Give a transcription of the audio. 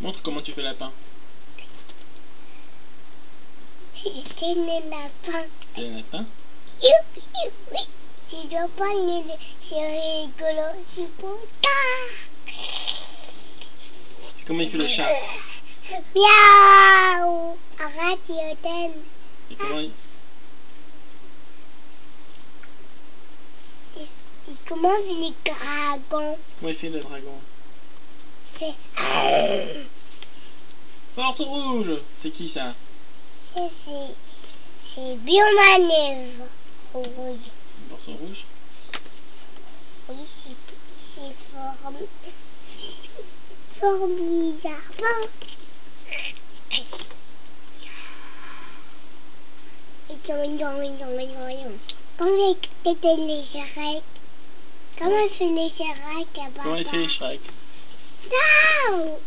Montre comment tu fais lapin. C'est le lapin. C'est lapin you, oui. Le... C'est rigolo. C'est pour ça. C'est comment il fait le chat. Miaou. Arrête, Yoden. Et comment il... Comment vit le dragon Comment il fait le dragon C'est... Force rouge C'est qui ça C'est... C'est... C'est biomanœuvre. Rouge. Force rouge Oui, c'est... C'est yon, yon, yon. Comment était les charrettes Comment il fait les là-bas Comment il fait les Shrek Non